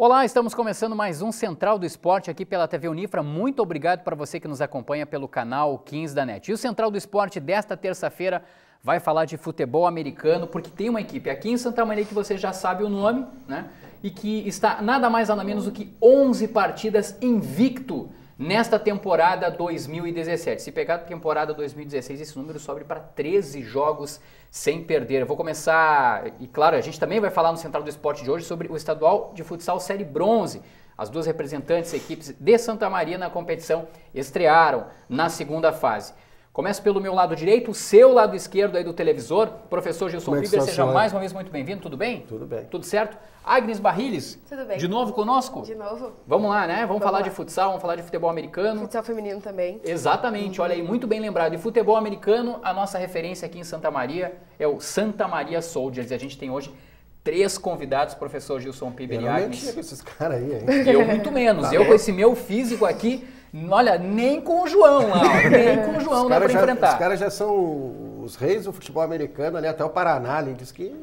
Olá, estamos começando mais um Central do Esporte aqui pela TV Unifra. Muito obrigado para você que nos acompanha pelo canal 15 da NET. E o Central do Esporte desta terça-feira vai falar de futebol americano, porque tem uma equipe aqui em Santa Maria que você já sabe o nome, né? E que está nada mais nada menos do que 11 partidas invicto nesta temporada 2017. Se pegar a temporada 2016, esse número sobe para 13 jogos sem perder. Eu vou começar, e claro, a gente também vai falar no Central do Esporte de hoje sobre o estadual de futsal Série Bronze. As duas representantes equipes de Santa Maria na competição estrearam na segunda fase. Começo pelo meu lado direito, o seu lado esquerdo aí do televisor, professor Gilson Como é está, seja mais uma vez muito bem-vindo, tudo bem? Tudo bem. Tudo certo? Agnes Barriles, Tudo bem. de novo conosco? De novo. Vamos lá, né? Vamos, Vamos falar lá. de futsal, vamos falar de futebol americano. Futsal feminino também. Exatamente, olha aí, muito bem lembrado. E futebol americano, a nossa referência aqui em Santa Maria é o Santa Maria Soldiers. E a gente tem hoje três convidados, professor Gilson Piber Eu e não Agnes. mexia com esses caras aí, hein? Eu muito menos. Eu com esse meu físico aqui, olha, nem com o João lá, nem com o João Os dá já, enfrentar. os caras já são os reis do futebol americano ali, até o Paraná ali, diz que...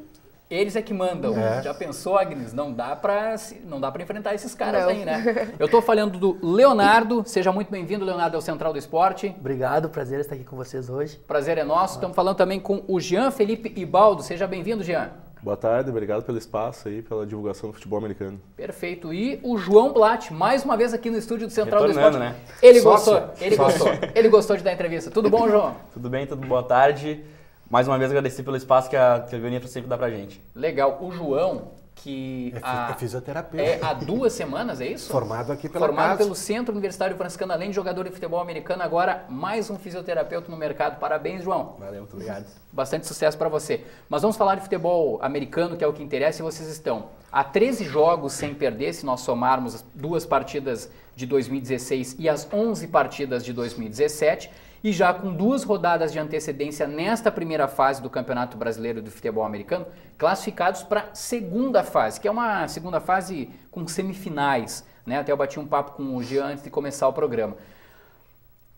Eles é que mandam. É. Já pensou, Agnes? Não dá pra se- não dá para enfrentar esses caras Não. aí, né? Eu tô falando do Leonardo. Seja muito bem-vindo, Leonardo, ao Central do Esporte. Obrigado, prazer estar aqui com vocês hoje. Prazer é nosso. Estamos falando também com o Jean Felipe Ibaldo. Seja bem-vindo, Jean. Boa tarde, obrigado pelo espaço aí, pela divulgação do futebol americano. Perfeito. E o João Blatt, mais uma vez aqui no estúdio do Central do Retornando, Esporte. né? Ele Sócio. gostou, ele Sócio. gostou. Ele gostou de dar entrevista. Tudo bom, João? Tudo bem, tudo boa tarde. Mais uma vez agradecer pelo espaço que a TV Unifra sempre dá pra gente. Legal. O João, que É, há, é fisioterapeuta. é há duas semanas, é isso? Formado aqui pela Formado casa. pelo Centro Universitário Franciscano, além de jogador de futebol americano, agora mais um fisioterapeuta no mercado. Parabéns, João. Valeu, muito obrigado. Bastante sucesso para você. Mas vamos falar de futebol americano, que é o que interessa, e vocês estão há 13 jogos sem perder, se nós somarmos as duas partidas de 2016 e as 11 partidas de 2017, e já com duas rodadas de antecedência nesta primeira fase do Campeonato Brasileiro de Futebol Americano, classificados para a segunda fase, que é uma segunda fase com semifinais. Né? Até eu bati um papo com o Jean antes de começar o programa.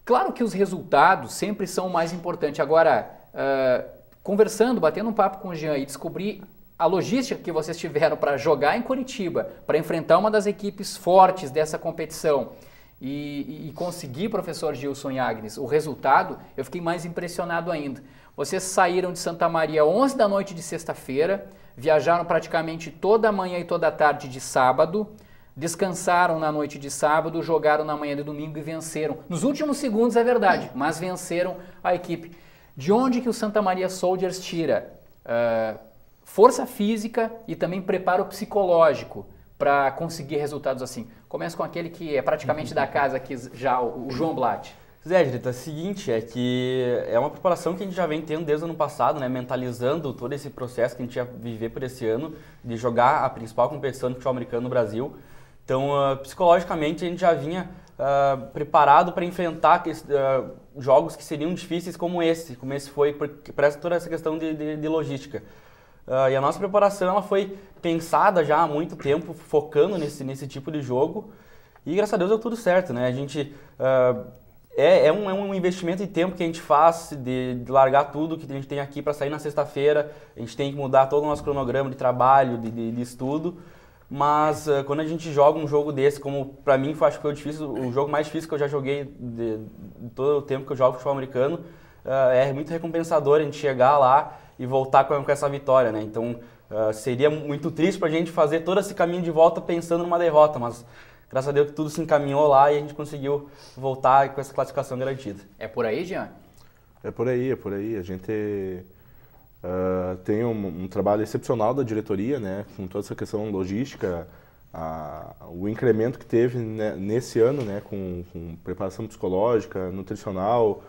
Claro que os resultados sempre são o mais importantes. Agora, ah, conversando, batendo um papo com o Jean e descobrir a logística que vocês tiveram para jogar em Curitiba, para enfrentar uma das equipes fortes dessa competição e, e- conseguir, professor Gilson e Agnes, o resultado, eu fiquei mais impressionado ainda. Vocês saíram de Santa Maria 11 da noite de sexta-feira, viajaram praticamente toda a manhã e toda a tarde de sábado, descansaram na noite de sábado, jogaram na manhã de domingo e venceram. Nos últimos segundos é verdade, mas venceram a equipe. De onde que o Santa Maria Soldiers tira ah, força física e também preparo psicológico para conseguir resultados assim? Começa com aquele que é praticamente da casa aqui já, o João Blatt. Zé, Drita, é o seguinte, é que é uma preparação que a gente já vem tendo desde o ano passado, né? Mentalizando todo esse processo que a gente ia viver por esse ano, de jogar a principal competição de futebol americano no Brasil. Então, ah, psicologicamente, a gente já vinha ah, preparado para enfrentar ah, jogos que seriam difíceis como esse, como esse foi, por, por essa, toda essa questão de, de- de logística. Ah, e a nossa preparação ela foi pensada já há muito tempo, focando nesse, nesse tipo de jogo. E graças a Deus deu tudo certo, né? A gente ah, é, é, um, é um investimento de tempo que a gente faz de, de largar tudo que a gente tem aqui para sair na sexta-feira. A gente tem que mudar todo o nosso cronograma de trabalho, de, de- de estudo. Mas ah, quando a gente joga um jogo desse, como para mim foi, acho que foi o, difícil, o jogo mais difícil que eu já joguei de, de todo o tempo que eu jogo futebol americano, ah, é muito recompensador a gente chegar lá e voltar com, com essa vitória, né? Então ah, seria muito triste para a gente fazer todo esse caminho de volta pensando numa derrota, mas graças a Deus que tudo se encaminhou lá e a gente conseguiu voltar com essa classificação garantida. É por aí, Jean? É por aí, é por aí. A gente ah, tem um, um trabalho excepcional da diretoria, né, com toda essa questão logística, a- o incremento que teve né, nesse ano, né, com, com preparação psicológica, nutricional,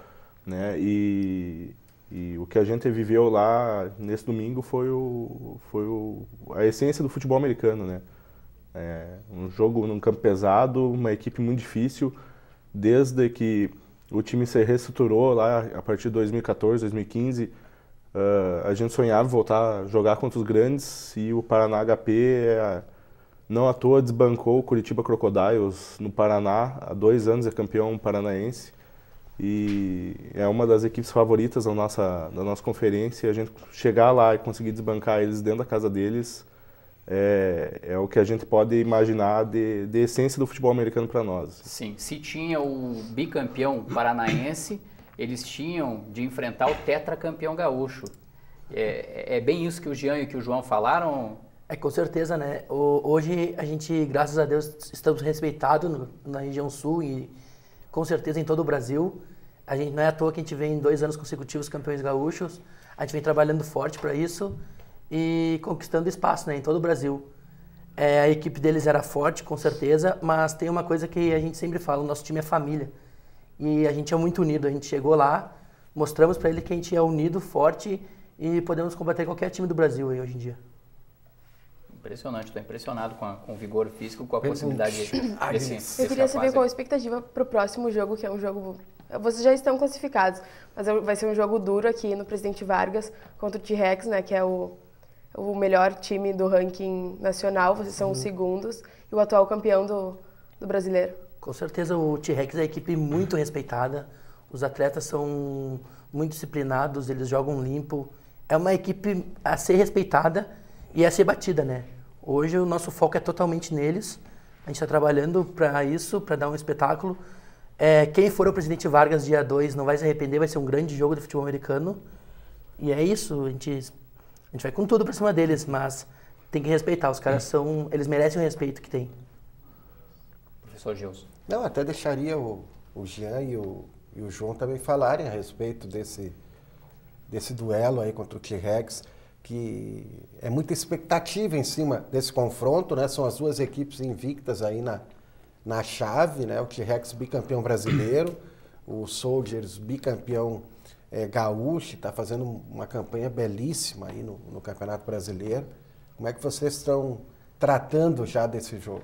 né, e, e o que a gente viveu lá nesse domingo foi, o, foi o, a essência do futebol americano, né. É, um jogo num campo pesado, uma equipe muito difícil, desde que o time se reestruturou lá a partir de 2014, 2015. ah, a gente sonhava voltar a jogar contra os grandes e o Paraná HP é, não à toa desbancou o Curitiba Crocodiles no Paraná. Há dois anos é campeão paranaense e é uma das equipes favoritas da nossa, da nossa conferência. E a gente chegar lá e conseguir desbancar eles dentro da casa deles é, é o que a gente pode imaginar de, de essência do futebol americano para nós. Sim, se tinha o bicampeão paranaense, eles tinham de enfrentar o tetracampeão gaúcho. É, é bem isso que o Jean e que o João falaram? É, com certeza, né? O, hoje a gente, graças a Deus, estamos respeitados na região sul e com certeza em todo o Brasil. A gente não é à toa que a gente vem dois anos consecutivos campeões gaúchos. A gente vem trabalhando forte para isso e conquistando espaço né, em todo o Brasil. É, a equipe deles era forte, com certeza, mas tem uma coisa que a gente sempre fala: o nosso time é família. E a gente é muito unido. A gente chegou lá, mostramos para ele que a gente é unido, forte e podemos combater qualquer time do Brasil aí hoje em dia. Impressionante, estou impressionado com, a, com, o vigor físico, com a possibilidade desse, desse Eu queria saber qual a expectativa para o próximo jogo, que é um jogo. Vocês já estão classificados, mas é vai ser um jogo duro aqui no Presidente Vargas contra o T-Rex, né, que é o, o melhor time do ranking nacional. Vocês são os segundos e o atual campeão do, do brasileiro. Com certeza o T-Rex é uma equipe muito respeitada. Os atletas são muito disciplinados, eles jogam limpo. É uma equipe a ser respeitada e a ser batida, né? Hoje o nosso foco é totalmente neles. A gente está trabalhando para isso, para dar um espetáculo. É, quem for o presidente Vargas dia 2 não vai se arrepender, vai ser um grande jogo de futebol americano. E é isso, a gente, a gente vai com tudo para cima deles, mas tem que respeitar. Os caras são. Eles merecem o respeito que tem. Professor Gilson. Não, até deixaria o, o Jean e o, e o João também falarem a respeito desse, desse duelo aí contra o T-Rex que é muita expectativa em cima desse confronto, né? São as duas equipes invictas aí na, na chave, né? O T-Rex bicampeão brasileiro, o Soldiers bicampeão é, gaúcho, está fazendo uma campanha belíssima aí no, no Campeonato Brasileiro. Como é que vocês estão tratando já desse jogo?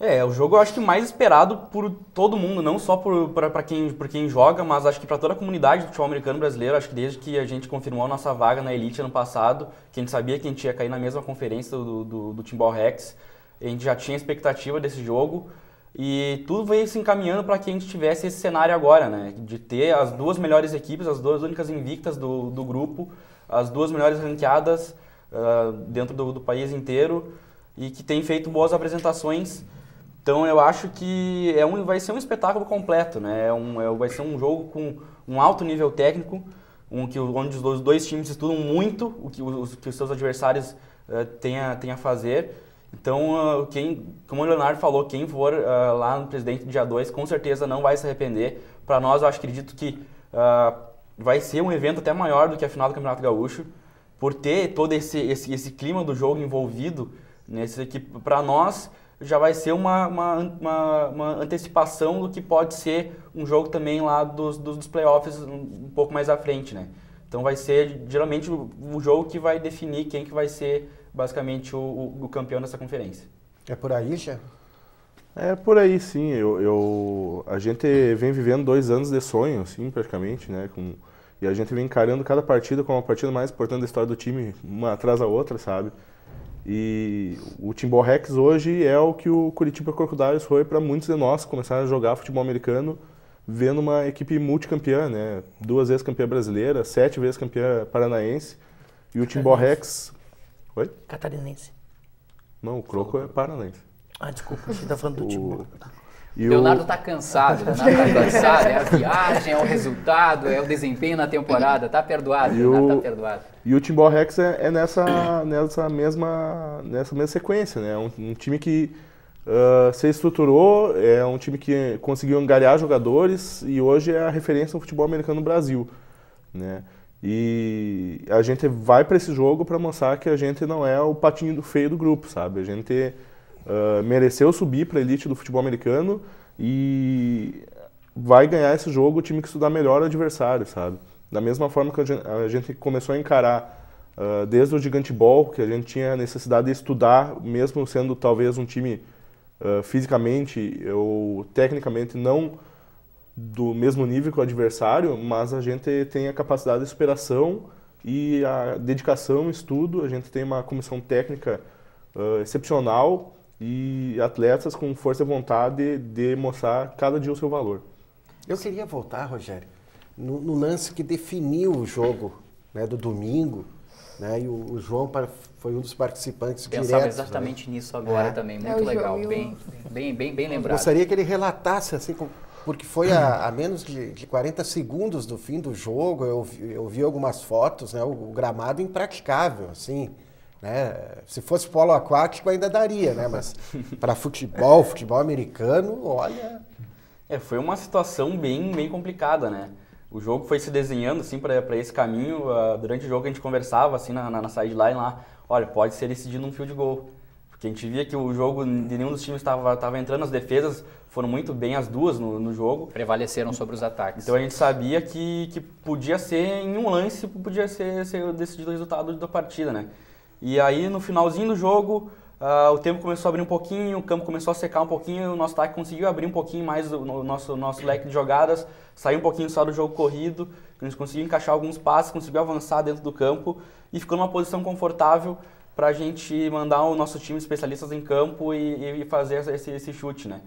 É, o jogo eu acho que mais esperado por todo mundo, não só para quem, por quem joga, mas acho que para toda a comunidade do futebol americano brasileiro. Acho que desde que a gente confirmou a nossa vaga na Elite ano passado, que a gente sabia que a gente ia cair na mesma conferência do, do, do Timbal Rex, a gente já tinha expectativa desse jogo. E tudo veio se encaminhando para que a gente tivesse esse cenário agora, né? De ter as duas melhores equipes, as duas únicas invictas do, do grupo, as duas melhores ranqueadas uh, dentro do, do país inteiro e que tem feito boas apresentações então eu acho que é um, vai ser um espetáculo completo, né? É um, é, vai ser um jogo com um alto nível técnico, um, que, onde os dois times estudam muito o que os, que os seus adversários uh, têm, a, têm a fazer. Então, uh, quem, como o Leonardo falou, quem for uh, lá no Presidente dia 2, com certeza não vai se arrepender. Para nós, eu acredito que vai ser um evento até maior do que a final do Campeonato Gaúcho, por ter todo esse, esse, esse clima do jogo envolvido. Nesse, que para nós já vai ser uma, uma, uma, uma, antecipação do que pode ser um jogo também lá dos, dos, playoffs um pouco mais à frente, né? Então vai ser geralmente o jogo que vai definir quem que vai ser basicamente o, o, o campeão dessa conferência. É por aí, já? É por aí, sim. Eu, eu, a gente vem vivendo dois anos de sonho, assim, praticamente, né? Com, e a gente vem encarando cada partida como a partida mais importante da história do time, uma atrás da outra, sabe? E o Timbó Rex hoje é o que o Curitiba Crocodiles foi para muitos de nós começar a jogar futebol americano vendo uma equipe multicampeã, né? Duas vezes campeã brasileira, sete vezes campeã paranaense. E o Timbó Rex... Oi? Catarinense. Não, o Croco é paranaense. Ah, desculpa, você está falando do Timbó. E Leonardo está cansado, Leonardo está cansado, é a viagem, é o resultado, é o desempenho na temporada, tá perdoado, e Leonardo o, tá perdoado. E o Timbó Rex é, é, nessa, nessa, mesma, nessa mesma sequência, né? Um, um time que uh, se estruturou, é um time que conseguiu angariar jogadores e hoje é a referência no futebol americano no Brasil, né? E a gente vai para esse jogo para mostrar que a gente não é o patinho feio do grupo, sabe? A gente uh, mereceu subir para a elite do futebol americano e vai ganhar esse jogo o time que estudar melhor o adversário, sabe? Da mesma forma que a gente começou a encarar uh, desde o Gigante Ball, que a gente tinha necessidade de estudar, mesmo sendo talvez um time uh, fisicamente ou tecnicamente não do mesmo nível que o adversário, mas a gente tem a capacidade de superação e a dedicação, estudo. A gente tem uma comissão técnica uh, excepcional e atletas com força e vontade de mostrar cada dia o seu valor. Eu queria voltar, Rogério, no, no lance que definiu o jogo né, do domingo, né, e o, o João foi um dos participantes Pensava diretos. né? exatamente nisso agora É. também, É, muito o legal, bem, bem, bem, bem Eu lembrado. gostaria que ele relatasse, assim, com- porque foi a, a menos de, de 40 segundos do fim do jogo, eu, eu vi algumas fotos, né, o, o gramado impraticável, assim, né, se fosse polo aquático ainda daria, né, mas para futebol, futebol americano, olha, É, foi uma situação bem, bem complicada, né? O jogo foi se desenhando assim para esse caminho. ah, durante o jogo a gente conversava assim na, na, na sideline lá, olha, pode ser decidido num field goal. Porque a gente via que o jogo de nenhum dos times estava tava entrando, as defesas foram muito bem as duas no, no jogo. Prevaleceram sobre os ataques. Então a gente sabia que, que podia ser em um lance, podia ser, ser decidido o resultado da partida, né? E aí no finalzinho do jogo, ah, o tempo começou a abrir um pouquinho, o campo começou a secar um pouquinho, o nosso ataque conseguiu abrir um pouquinho mais o no- nosso, nosso leque de jogadas, sair um pouquinho só do jogo corrido, a gente conseguiu encaixar alguns passes, conseguiu avançar dentro do campo e ficou numa posição confortável para a gente mandar o nosso time de especialistas em campo e, e fazer esse, esse chute, né?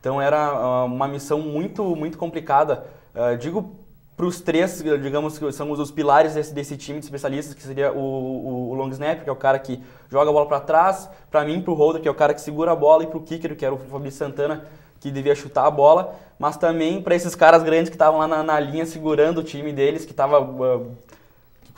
Então era ah, uma missão muito, muito complicada. Ah, digo para os três, digamos que são os, pilares desse, desse time de especialistas, que seria o, o, o long snapper, que é o cara que joga a bola para trás, para mim, para o holder, que é o cara que segura a bola, e para o kicker, que era o Fabrício Santana, que devia chutar a bola, mas também para esses caras grandes que estavam lá na, na linha segurando o time deles, que estava com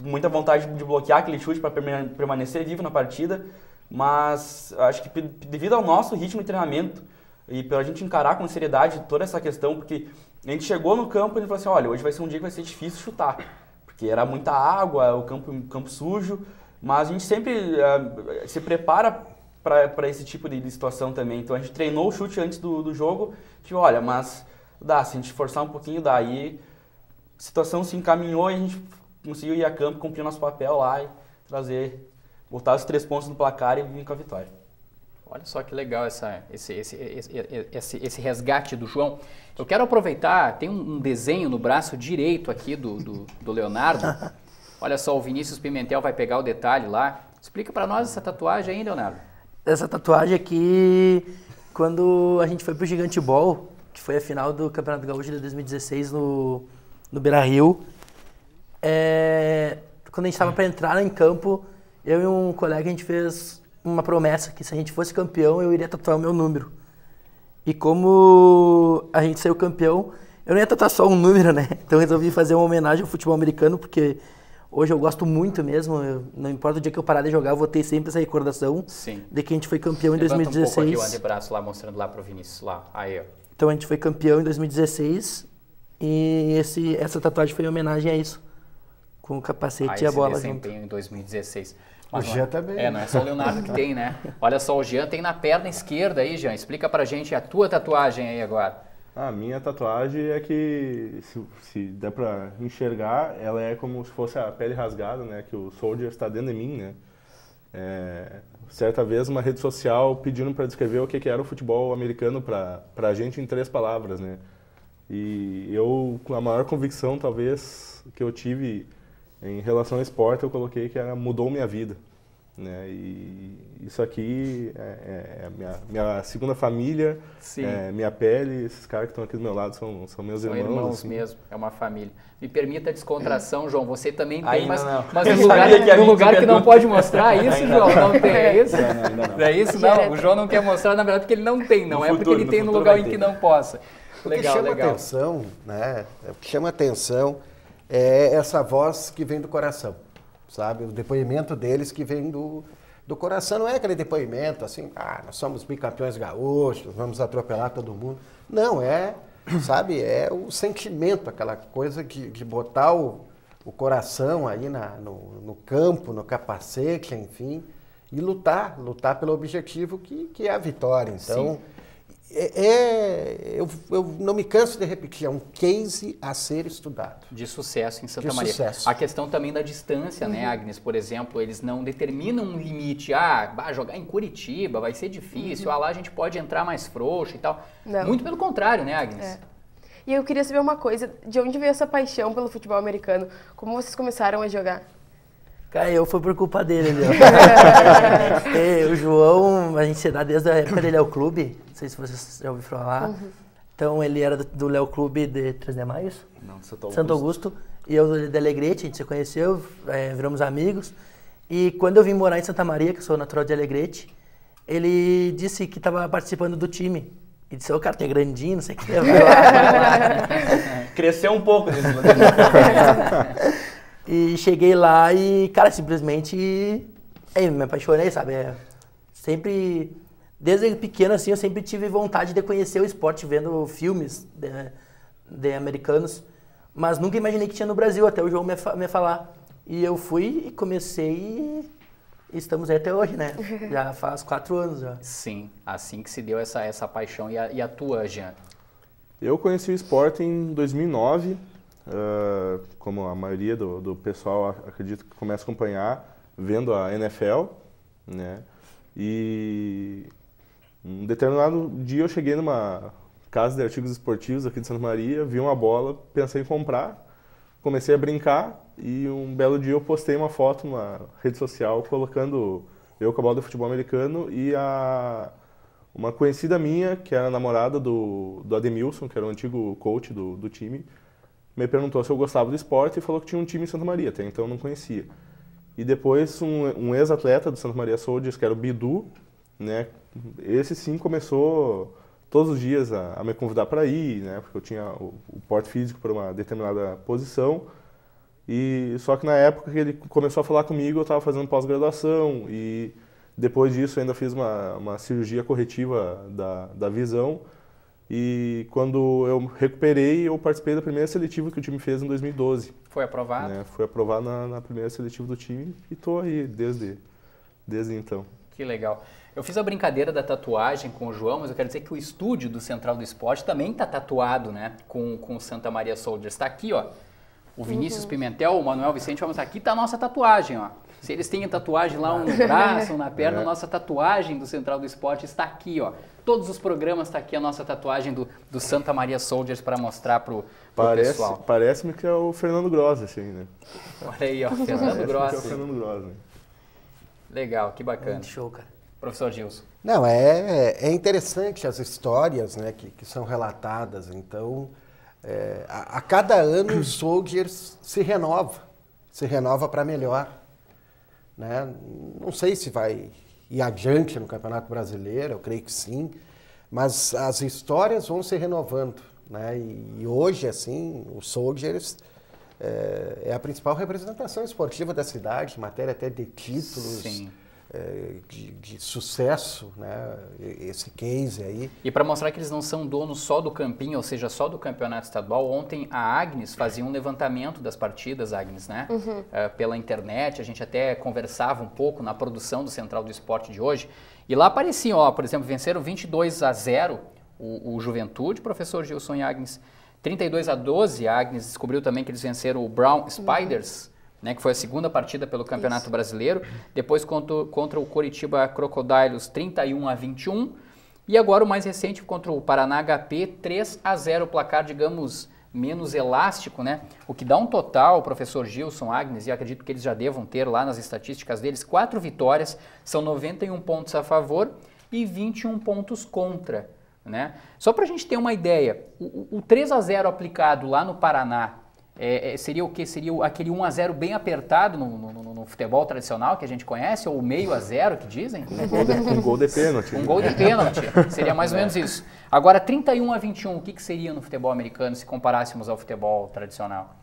muita vontade de bloquear aquele chute para permanecer vivo na partida, mas acho que devido ao nosso ritmo de treinamento e pela gente encarar com seriedade toda essa questão, porque a gente chegou no campo e ele falou assim, olha, hoje vai ser um dia que vai ser difícil chutar, porque era muita água, o campo, o campo sujo, mas a gente sempre eh, se prepara para esse tipo de, de situação também. Então a gente treinou o chute antes do, do jogo, tipo, olha, mas dá, se a gente forçar um pouquinho. E a situação se encaminhou e a gente conseguiu ir a campo, cumprir nosso papel lá e trazer, botar os três pontos no placar e vir com a vitória. Olha só que legal essa, esse, esse, esse, esse, esse resgate do João. Eu quero aproveitar, tem um, um desenho no braço direito aqui do, do, do Leonardo. Olha só, o Vinícius Pimentel vai pegar o detalhe lá. Explica para nós essa tatuagem aí, Leonardo. Essa tatuagem aqui, quando a gente foi pro Gigante Ball, que foi a final do Campeonato Gaúcho de 2016 no, no Beira Rio, é, quando a gente estava para entrar em campo, eu e um colega a gente fez uma promessa que se a gente fosse campeão eu iria tatuar o meu número. E como a gente saiu campeão, eu não ia tatuar só um número, né? Então resolvi fazer uma homenagem ao futebol americano, porque hoje eu gosto muito mesmo. eu- não importa o dia que eu parar de jogar, eu vou ter sempre essa recordação Sim. de que a gente foi campeão em Levanta um pouco aqui o 2016. antebraço lá, mostrando lá pro Vinícius. Lá, aí, ó. Então a gente foi campeão em 2016 e esse, essa tatuagem foi em homenagem a isso. Com o capacete Ah, e a bola junto. desempenho em 2016. O não Jean é- também. É, não é só o Leonardo que tem, né? Olha só, o Jean tem na perna esquerda aí, Jean. Explica pra gente a tua tatuagem aí agora. A minha tatuagem é que, se, se der pra enxergar, ela é como se fosse a pele rasgada, né? Que o Soldier está dentro de mim, né? É, certa vez uma rede social pedindo para descrever o que, que era o futebol americano para a gente em três palavras, né? E eu, com a maior convicção, talvez, que eu tive em relação ao esporte, eu coloquei que era mudou minha vida. Né? E isso aqui é, é- é minha, minha segunda família, é minha pele, esses caras que estão aqui do meu lado são, são meus São irmãos. irmãos assim. mesmo, é uma família. Me permita a descontração, João. Você também tem, Ainda mas, não. mas no lugar, que no lugar que não pode mostrar isso, Ainda João. não. Não tem, é isso? Não, não, ainda não. É isso, não. O João não quer mostrar, na verdade, porque ele não tem. Não No é porque futuro, ele no tem no lugar em que não possa. O que Legal, chama legal. atenção, né? O que chama atenção é essa voz que vem do coração, sabe? O depoimento deles que vem do, do coração. Não é aquele depoimento assim, ah, nós somos bicampeões gaúchos, vamos atropelar todo mundo. Não, é, sabe? É o sentimento, aquela coisa de, de botar o, o coração aí na, no, no campo, no capacete, enfim, e lutar, lutar pelo objetivo que, que é a vitória. Então, é, é- eu, eu não me canso de repetir, é um case a ser estudado. De sucesso em Santa De Maria. sucesso. A questão também da distância, né, Agnes? Por exemplo, eles não determinam um limite. Ah, bah, jogar em Curitiba vai ser difícil. Ah, lá a gente pode entrar mais frouxo e tal. Não. Muito pelo contrário, né, Agnes? É. E eu queria saber uma coisa, de onde veio essa paixão pelo futebol americano? Como vocês começaram a jogar? Cara, eu foi por culpa dele, ali, ó. É, o João, a gente se dá desde a época dele ao clube. Não sei se vocês já ouviram falar. Então ele era do- Léo Clube de 3 de Maio, Não, Santo Santo Augusto. E eu do de Alegrete, a gente se conheceu, é, viramos amigos. E quando eu vim morar em Santa Maria, que eu sou natural de Alegrete, ele disse que estava participando do time. E disse, ô cara, tem grandinho, não sei o que. vai lá." Cresceu um pouco nesse e cheguei lá e, cara, simplesmente aí, me apaixonei, sabe? É, sempre, desde pequeno assim, eu sempre tive vontade de conhecer o esporte vendo filmes de, de americanos, mas nunca imaginei que tinha no Brasil, até o João me, me falar. E eu fui e comecei e estamos aí até hoje, né? Já faz quatro anos já. Sim, assim que se deu essa, essa paixão. E a, e a tua, Jean? Eu conheci o esporte em 2009, ah, como a maioria do, do pessoal acredito que começa a acompanhar, vendo a NFL, né? E um determinado dia eu cheguei numa casa de artigos esportivos aqui de Santa Maria, vi uma bola, pensei em comprar, comecei a brincar e um belo dia eu postei uma foto numa rede social colocando eu com a bola de futebol americano e a uma conhecida minha, que era namorada do, do Ademilson, que era o antigo coach do, do time, me perguntou se eu gostava do esporte e falou que tinha um time em Santa Maria, até então eu não conhecia. E depois um, um ex-atleta do Santa Maria Soldiers, que era o Bidu, né? Esse sim começou todos os dias a, a me convidar para ir, né? Porque eu tinha o, o porte físico para uma determinada posição. E só que na época que ele começou a falar comigo, eu estava fazendo pós-graduação e depois disso ainda fiz uma, uma cirurgia corretiva da, da visão. E quando eu recuperei, eu participei da primeira seletiva que o time fez em 2012. Foi aprovado? Né? Fui aprovado na, na primeira seletiva do time e estou aí desde, desde então. Que legal. Eu fiz a brincadeira da tatuagem com o João, mas eu quero dizer que o estúdio do Central do Esporte também está tatuado, né? Com, com o Santa Maria Soldiers. Está aqui, ó. O Vinícius Pimentel, o Manuel Vicente, vamos aqui está a nossa tatuagem, ó. Se eles têm a tatuagem lá, um no braço, na perna, a nossa tatuagem do Central do Esporte está aqui, ó. Todos os programas está aqui a nossa tatuagem do, do Santa Maria Soldiers para mostrar pro, pro Parece, pessoal. parece-me que é o Fernando Grossi, assim, né? Olha aí, ó. Fernando que é o Grossi. Fernando Grossi. né? Legal, que bacana. Muito show, cara. Professor Gilson. Não, é, é interessante as histórias né, que, que são relatadas. Então, é, a, a cada ano o Soldiers se renova, se renova para melhor. Né? Não sei se vai ir adiante no Campeonato Brasileiro, eu creio que sim, mas as histórias vão se renovando. Né? E, e hoje, assim, o Soldiers é, é a principal representação esportiva da cidade, matéria até de títulos Sim. É, de, de sucesso, né? E- Esse case aí. E para mostrar que eles não são donos só do campinho, ou seja, só do campeonato estadual, ontem a Agnes fazia um levantamento das partidas, Agnes, né? Eh, pela internet, a gente até conversava um pouco na produção do Central do Esporte de hoje. E lá apareciam, ó, por exemplo, venceram 22 a 0 o, o Juventude, professor Gilson e Agnes. 32 a 12, a Agnes descobriu também que eles venceram o Brown Spiders, né, que foi a segunda partida pelo Campeonato Brasileiro. Depois contra, contra o Coritiba Crocodilos, 31 a 21. E agora o mais recente contra o Paraná HP, 3 a 0, placar, digamos, menos elástico, né? O que dá um total, professor Gilson, Agnes, e acredito que eles já devam ter lá nas estatísticas deles, quatro vitórias, são 91 pontos a favor e 21 pontos contra. Né? Só para a gente ter uma ideia, o, o 3 a 0 aplicado lá no Paraná é, é, seria o que? Seria aquele 1 a 0 bem apertado no, no- no- no futebol tradicional que a gente conhece, ou meio a 0 que dizem? Um gol de, um gol de pênalti. Um gol de pênalti, seria mais ou menos isso. Agora, 31 a 21, o que, que seria no futebol americano se comparássemos ao futebol tradicional?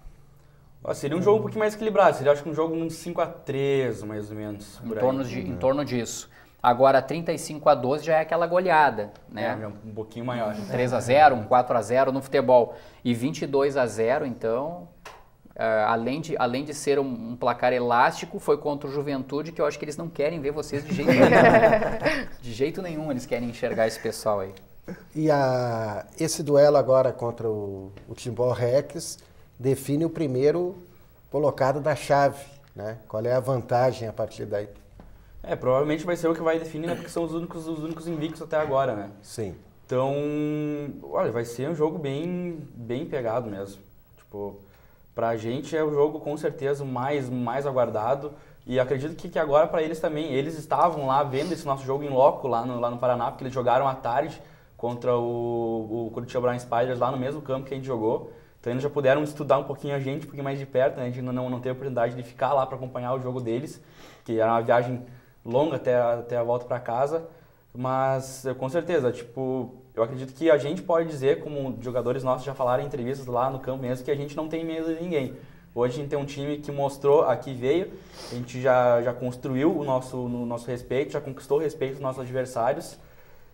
Ó, seria um jogo um pouquinho mais equilibrado, seria acho que um jogo uns 5x3, mais ou menos. Em torno, de, em torno disso. Agora, 35 a 12 já é aquela goleada, né? É, um pouquinho maior. 3 a 0 um 4 a 0 no futebol. E 22 a 0 então, ah, além, de, além de ser um, um placar elástico, foi contra o Juventude, que eu acho que eles não querem ver vocês de jeito nenhum. de jeito nenhum eles querem enxergar esse pessoal aí. E a, esse duelo agora contra o, o Timbó Rex define o primeiro colocado da chave. Né? Qual é a vantagem a partir daí? É, provavelmente vai ser o que vai definir, né? Porque são os únicos, os únicos invictos até agora, né? Sim. Então, olha, vai ser um jogo bem, bem pegado mesmo. Tipo, pra gente é o jogo com certeza mais, mais aguardado. E acredito que, que agora para eles também, eles estavam lá vendo esse nosso jogo em loco lá no, lá no Paraná, porque eles jogaram à tarde contra o, o Curitiba Brown Spiders lá no mesmo campo que a gente jogou. Então eles já puderam estudar um pouquinho a gente, um pouquinho mais de perto, né? a gente ainda não, não teve a oportunidade de ficar lá para acompanhar o jogo deles, que era uma viagem longa até a, até a volta para casa, mas com certeza, tipo, eu acredito que a gente pode dizer, como jogadores nossos já falaram em entrevistas lá no campo mesmo, que a gente não tem medo de ninguém. Hoje a gente tem um time que mostrou, aqui veio, a gente já, já construiu o nosso, no nosso respeito, já conquistou o respeito dos nossos adversários.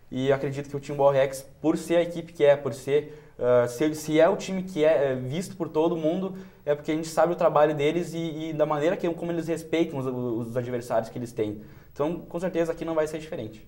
E acredito que o Timbal Rex, por ser a equipe que é, por ser, uh, se, se é o time que é, é visto por todo mundo, é porque a gente sabe o trabalho deles e, e da maneira que, como eles respeitam os, os adversários que eles têm. Então, com certeza aqui não vai ser diferente.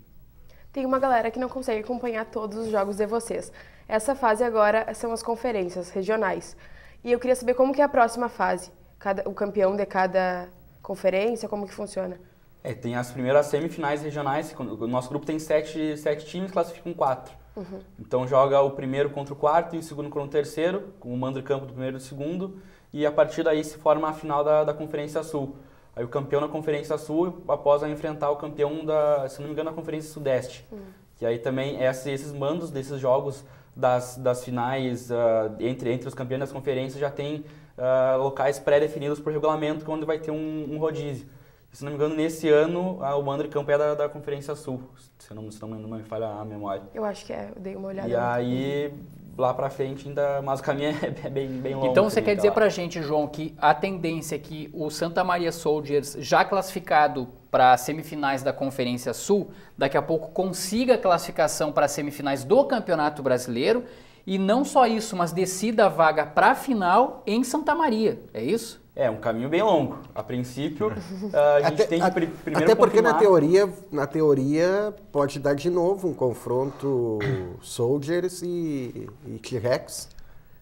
Tem uma galera que não consegue acompanhar todos os jogos de vocês. Essa fase agora são as conferências regionais. E eu queria saber como que é a próxima fase. Cada, o campeão de cada conferência, como que funciona? É, tem as primeiras semifinais regionais. O nosso grupo tem sete, sete times, classificam quatro. Uhum. Então joga o primeiro contra o quarto e o segundo contra o terceiro, com o mando de campo do primeiro e do segundo. E a partir daí se forma a final da, da Conferência Sul. Aí o campeão da Conferência Sul, após a enfrentar o campeão da, se não me engano, da Conferência Sudeste. Uhum. Que aí também esses mandos desses jogos das, das finais uh, entre, entre os campeões das conferências já tem uh, locais pré-definidos por regulamento, onde vai ter um, um, rodízio. Se não me engano, nesse ano, uh, o de Campo é da, da Conferência Sul, se não, se não, não me falha a memória. Eu acho que é, eu dei uma olhada. E aí, lá pra frente ainda, mas o caminho é bem, bem longo. Então você quer dizer pra gente, João, que a tendência é que o Santa Maria Soldiers, já classificado para as semifinais da Conferência Sul, daqui a pouco consiga a classificação para as semifinais do Campeonato Brasileiro e não só isso, mas decida a vaga para a final em Santa Maria, é isso? É um caminho bem longo. A princípio, a gente até, tem que primeiro Até porque confirmar... na teoria, na teoria pode dar de novo um confronto Soldiers e, e T-Rex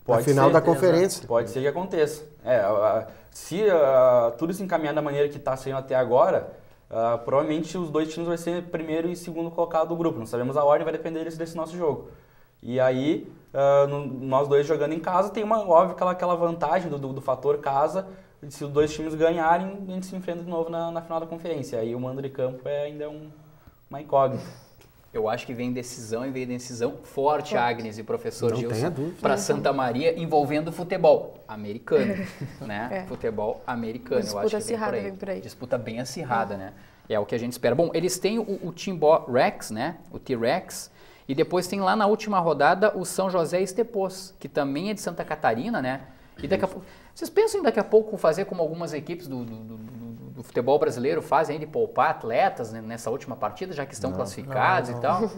na final ser, da conferência. Exatamente. Pode ser que aconteça. É, se uh, tudo se encaminhar da maneira que está sendo até agora, uh, provavelmente os dois times vão ser primeiro e segundo colocado do grupo. Não sabemos a ordem, vai depender desse, desse nosso jogo. E aí, uh, no, nós dois jogando em casa, tem uma, óbvio, aquela, aquela vantagem do, do, do fator casa, se os dois times ganharem, a gente se enfrenta de novo na, na final da conferência. Aí o mando de campo é ainda um, uma incógnita. Eu acho que vem decisão e vem decisão forte, forte. Agnes e professor Não Gilson, para Santa Maria envolvendo futebol americano, né? É. Futebol americano. Disputa eu acho que acirrada vem por, vem por aí. Disputa bem acirrada, é. né? É o que a gente espera. Bom, eles têm o, o Timbó Rex, né? O T-Rex. E depois tem lá na última rodada o São José Estepos, que também é de Santa Catarina, né? E daqui a pouco. Vocês pensam em daqui a pouco fazer como algumas equipes do, do, do, do futebol brasileiro fazem, de poupar atletas né, nessa última partida, já que estão não, classificados não, não. e tal?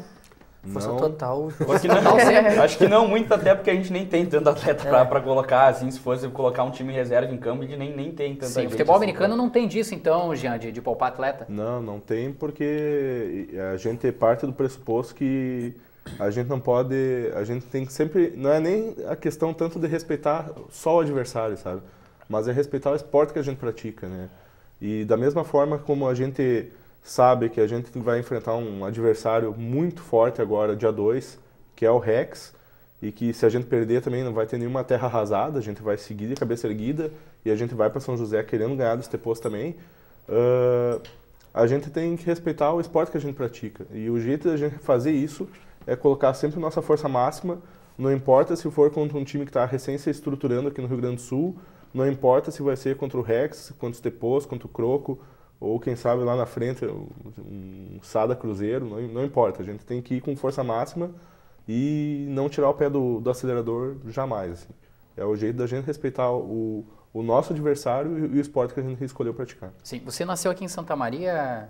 Força total. Acho que, não, acho que não muito, até porque a gente nem tem tanto atleta é. para colocar, assim, se fosse colocar um time reserva em campo, a gente nem, nem tem tanta Sim, gente. futebol assim, americano pra... não tem disso então, Jean, de, de poupar atleta? Não, não tem porque a gente parte do pressuposto que a gente não pode, a gente tem que sempre, não é nem a questão tanto de respeitar só o adversário, sabe? Mas é respeitar o esporte que a gente pratica, né? E da mesma forma como a gente sabe que a gente vai enfrentar um adversário muito forte agora, dia 2, que é o Rex, e que se a gente perder também não vai ter nenhuma terra arrasada, a gente vai seguir de cabeça erguida e a gente vai para São José querendo ganhar desse posto também. Uh, a gente tem que respeitar o esporte que a gente pratica. E o jeito da gente fazer isso é colocar sempre nossa força máxima, não importa se for contra um time que está recém se estruturando aqui no Rio Grande do Sul, não importa se vai ser contra o Rex, contra o Tepos, contra o Croco, ou quem sabe lá na frente um Sada Cruzeiro, não, não importa, a gente tem que ir com força máxima e não tirar o pé do, do acelerador jamais. Assim. É o jeito da gente respeitar o, o nosso adversário e o esporte que a gente escolheu praticar. Sim, você nasceu aqui em Santa Maria,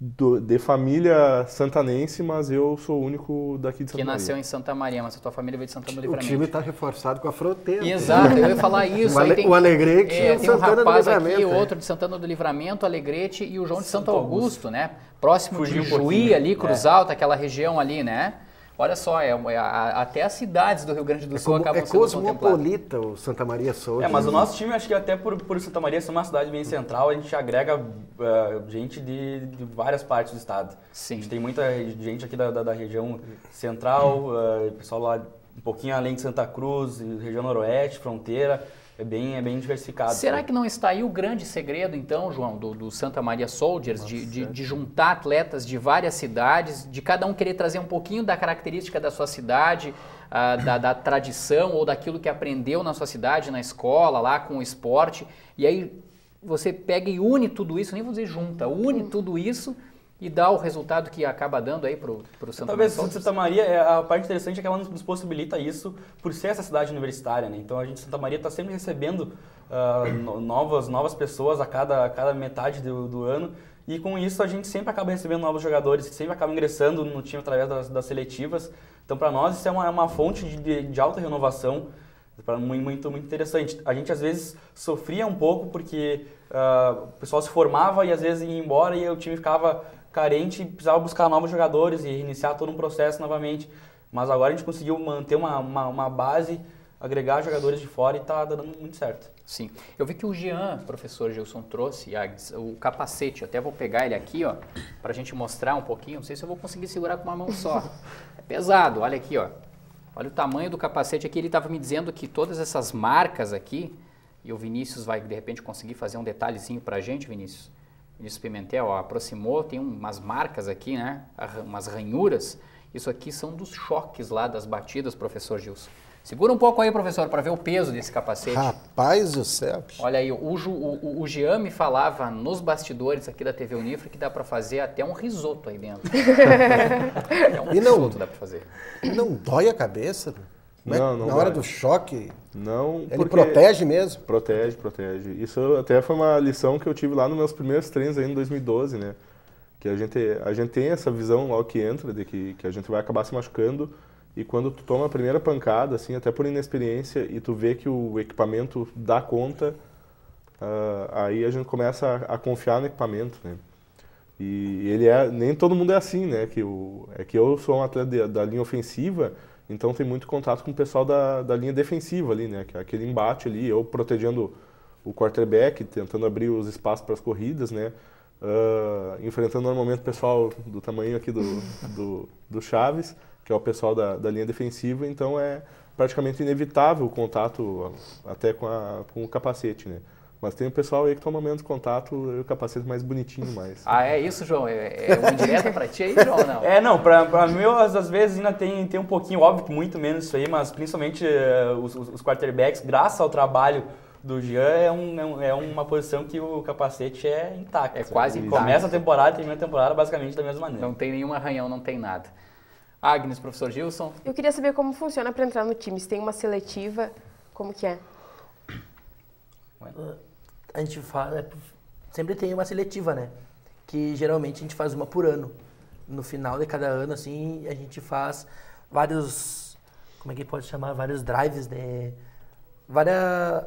do, de família santanense, mas eu sou o único daqui de Santa que Maria. Que nasceu em Santa Maria, mas a tua família veio de Santana do Livramento. O time está reforçado com a fronteira. Exato, eu ia falar isso. o, Ale, tem, o Alegrete é, tem um rapaz aqui, outro de Santana do Livramento, Alegrete e o João de Santo, Santo Augusto, Augusto, né? Próximo Fugiu de Juí, um ali, Cruz é. Alta, aquela região ali, né? Olha só, é, é, até as cidades do Rio Grande do é Sul é como, acabam é sendo cosmopolita o Santa Maria Souza. É, mas o nosso time, acho que até por, por Santa Maria ser uma cidade bem central, a gente agrega uh, gente de, de, várias partes do estado. Sim. A gente tem muita gente aqui da, da, da região central, uh, pessoal lá um pouquinho além de Santa Cruz, região noroeste, fronteira é bem, é bem diversificado. Será que não está aí o grande segredo, então, João, do, do Santa Maria Soldiers, de, de, de, juntar atletas de várias cidades, de cada um querer trazer um pouquinho da característica da sua cidade, ah, da, da tradição ou daquilo que aprendeu na sua cidade, na escola, lá com o esporte. E aí você pega e une tudo isso, nem vou dizer junta, une tudo isso e dá o resultado que acaba dando aí pro, pro Santa Talvez Maria. Santa Maria, é, a parte interessante é que ela nos possibilita isso por ser essa cidade universitária, né? Então a gente, Santa Maria, está sempre recebendo no- novas, novas pessoas a cada, a cada metade do, do ano e com isso a gente sempre acaba recebendo novos jogadores que sempre acabam ingressando no time através das, das seletivas. Então para nós isso é uma, é uma fonte de, de, alta renovação Muito, muito, interessante. A gente às vezes sofria um pouco porque ah, o pessoal se formava e às vezes ia embora e o time ficava carente e precisava buscar novos jogadores e iniciar todo um processo novamente. Mas agora a gente conseguiu manter uma, uma, uma base, agregar jogadores de fora e está dando muito certo. Sim. Eu vi que o Jean, professor Gilson, trouxe o capacete. Até vou pegar ele aqui, ó, pra gente mostrar um pouquinho. Não sei se eu vou conseguir segurar com uma mão só. É pesado, olha aqui, ó. Olha o tamanho do capacete aqui. Ele estava me dizendo que todas essas marcas aqui, e o Vinícius vai de repente conseguir fazer um detalhezinho pra gente, Vinícius. Vinícius Pimentel, ó, aproximou, tem umas marcas aqui, né? Umas ranhuras. Isso aqui são dos choques lá das batidas, professor Gilson. Segura um pouco aí, professor, para ver o peso desse capacete. Rapaz do céu. Olha aí, o, o, o- o me falava nos bastidores aqui da TV Unifre que dá pra fazer até um risoto aí dentro. até um E não- risoto dá pra fazer. Não dói a cabeça? Né? Não, não Na hora dói. do choque, Não, ele protege mesmo? Protege, protege. Isso até foi uma lição que eu tive lá nos meus primeiros treinos aí em 2012, né? Que a gente, a gente tem essa visão logo que entra de que, que a gente vai acabar se machucando e quando tu toma a primeira pancada, assim, até por inexperiência, e tu vê que o equipamento dá conta, ah, aí a gente começa a, a confiar no equipamento, né? E ele é, nem todo mundo é assim, né? Que o, é que eu sou um atleta de- da linha ofensiva, então tem muito contato com o pessoal da, da linha defensiva ali, né? É aquele embate ali, eu protegendo o quarterback, tentando abrir os espaços para as corridas, né? Ah, enfrentando normalmente o pessoal do tamanho aqui do, do, do Chaves, que é o pessoal da, da linha defensiva, então é praticamente inevitável o contato até com, a, com o capacete, né? Mas tem o pessoal aí que toma menos contato e o capacete mais bonitinho mais. Ah, é isso, João? É, é uma indireta pra ti aí, João, não? É, não, pra, pra mim, às, às vezes ainda tem, tem um pouquinho, óbvio que muito menos isso aí, mas principalmente eh, os, os quarterbacks, graças ao trabalho do Jean, é, um, é, um- é uma posição que o capacete é intacto. É quase intacto. Começa a temporada e termina a temporada basicamente da mesma maneira. Não tem nenhum arranhão, não tem nada. Agnes, professor Gilson, Eu queria saber como funciona para entrar no time. Se tem uma seletiva, como que é? A gente faz, é, sempre tem uma seletiva, né? Que geralmente a gente faz uma por ano. No final de cada ano, assim, a gente faz vários, como é que pode chamar? Vários drives, né? Várias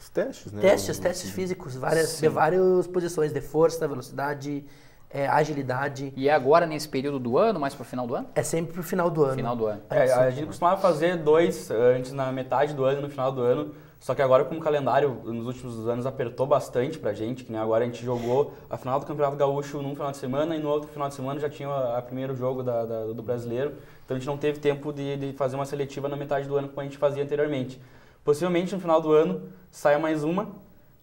Os testes, né? testes, O- testes físicos, várias, Sim. de várias posições, de força, velocidade, é, agilidade. e é agora nesse período do ano, mais pro final do ano? É sempre pro final do ano. Final do ano. É, a gente costumava fazer dois eh, antes na metade do ano e no final do ano. Só que agora, como o calendário nos últimos anos apertou bastante pra gente, que agora a gente jogou a final do Campeonato Gaúcho num final de semana e no outro final de semana já tinha a primeiro jogo da- da- do brasileiro. Então a gente não teve tempo de, de fazer uma seletiva na metade do ano como a gente fazia anteriormente. Possivelmente no final do ano saia mais uma,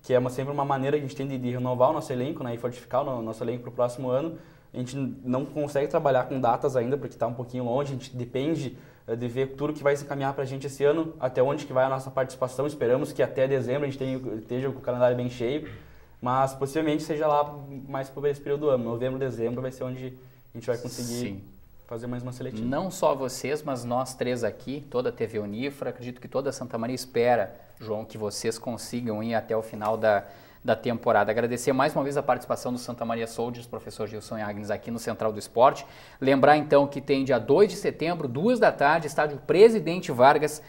que é uma, sempre uma maneira que a gente tem de, de renovar o nosso elenco né, e fortificar o no- nosso elenco para o próximo ano. A gente não consegue trabalhar com datas ainda, porque está um pouquinho longe, a gente depende de ver tudo que vai se encaminhar para a gente esse ano, até onde que vai a nossa participação. Esperamos que até dezembro a gente tenha, esteja com o calendário bem cheio, mas possivelmente seja lá mais por esse período do ano. Novembro, dezembro vai ser onde a gente vai conseguir Sim. fazer mais uma seletiva. Não só vocês, mas nós três aqui, toda a TV Unifra, acredito que toda a Santa Maria espera, João, que vocês consigam ir até o final da, da temporada. Agradecer mais uma vez a participação do Santa Maria Soldiers, professor Gilson e Agnes, aqui no Central do Esporte. Lembrar então que tem dia 2 de setembro, duas da tarde, estádio Presidente Vargas,